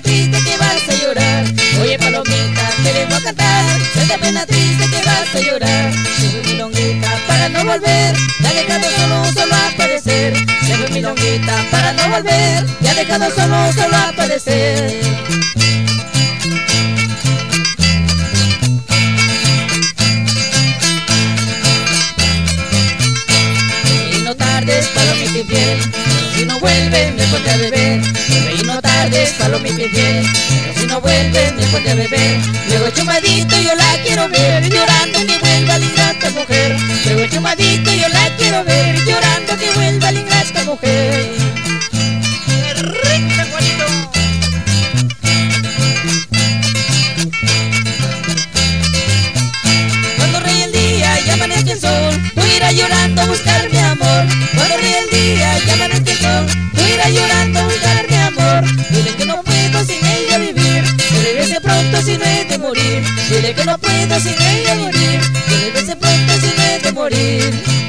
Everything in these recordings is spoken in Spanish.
triste que vas a llorar. Oye palomita, te vengo a cantar. Esta pena triste que vas a llorar. Siempre mi longuita para no volver. Ya dejado solo, solo aparecer. Siempre mi longuita para no volver. Ya dejado solo, solo aparecer. Tardes, palomita Si no vuelves, me pone a beber. Y no tardes, palomita infiel Si no vuelves, me pone a beber. Luego chumadito, yo la quiero ver. Llorando que vuelva la ingrata mujer. Luego chumadito, yo la quiero ver de morir. Dile que no puedo sin ella morir. Que regrese pronto si no es de morir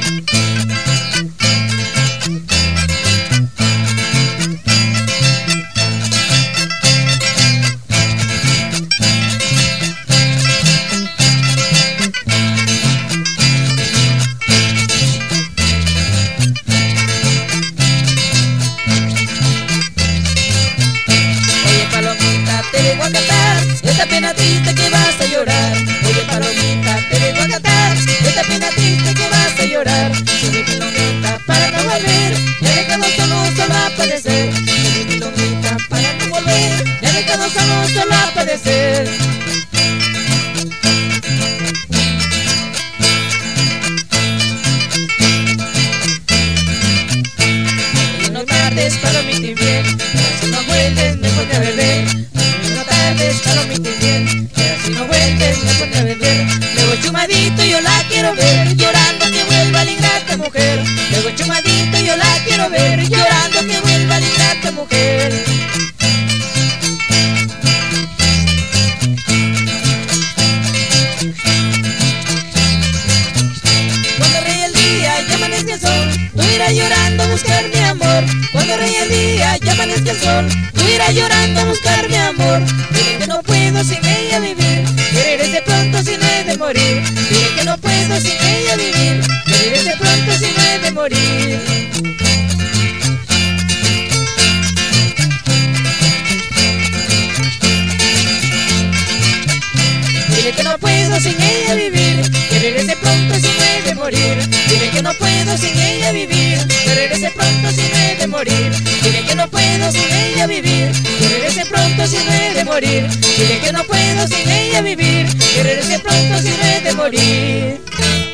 te a cantar. Esta pena triste que vas a llorar. Oye palomita, te vengo a cantar. Esta pena triste que vas a llorar. Sube mi longuita para no volver. Ya dejado solo, solo a padecer. Sube mi longuita para no volver. Ya dejado solo, solo a padecer. Palomita infiel si no vuelves, me pone a beber Cuando rey el día y amanezca el sol, tú irás llorando a buscar mi amor. Dile que no puedo sin ella vivir, que regrese pronto si no he de morir. Dile que no puedo sin ella vivir, que regrese pronto si no he de morir. Dile que no puedo sin ella vivir, que regrese pronto si no he de morir. Dile que no puedo sin ella vivir, que regrese pronto si no he de morir. Que no puedo sin ella vivir, que regrese pronto si no he de morir. Dile que no puedo sin ella vivir, que regrese pronto si no he de morir.